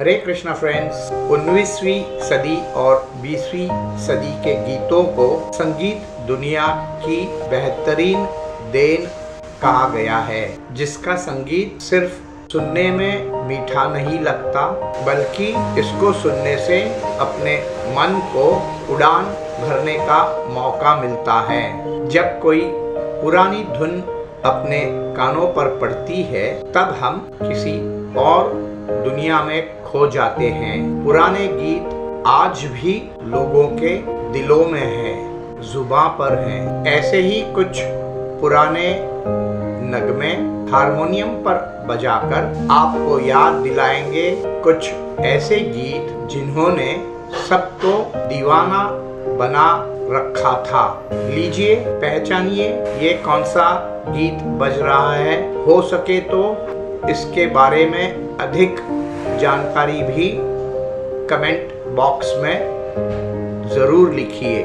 हरे Krishna friends 19वीं सदी और 20वीं सदी के गीतों को संगीत दुनिया की बेहतरीन देन कहा गया है, जिसका संगीत सिर्फ़ सुनने में मीठा नहीं लगता, बल्कि इसको सुनने से अपने मन को उड़ान भरने का मौका मिलता है। जब कोई पुरानी धुन अपने कानों पर पड़ती है, तब हम किसी और दुनिया में खो जाते हैं। पुराने गीत आज भी लोगों के दिलों में हैं, जुबा पर हैं। ऐसे ही कुछ पुराने नगमे हारमोनियम पर बजाकर आपको याद दिलाएँगे कुछ ऐसे गीत जिन्होंने सबको दीवाना बना रखा था। लीजिए, पहचानिए ये कौन सा गीत बज रहा है। हो सके तो इसके बारे में अधिक जानकारी भी कमेंट बॉक्स में ज़रूर लिखिए।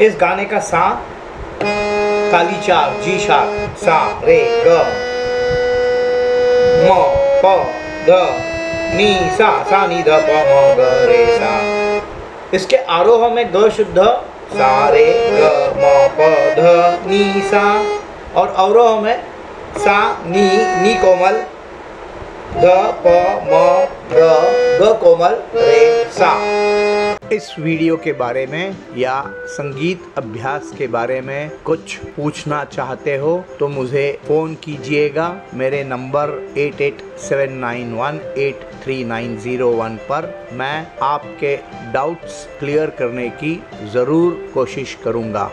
इस गाने का सा, काली चार जी शार्प सा, रे, ग, म, प ध नी, सा सा, नी, ध, प, म, ग, रे, सा। इसके आरोह में ग शुद्ध, सा, रे, ग, म, प, ध, नी, सा, और अवरोह में सा, नी नी कोमल ध प, म ग ग कोमल, रे, सा। इस वीडियो के बारे में या संगीत अभ्यास के बारे में कुछ पूछना चाहते हो तो मुझे फ़ोन कीजिएगा। मेरे number eight eight seven nine one eight three nine zero one पर मैं आपके डाउट्स क्लियर करने की ज़रूर कोशिश करूँगा।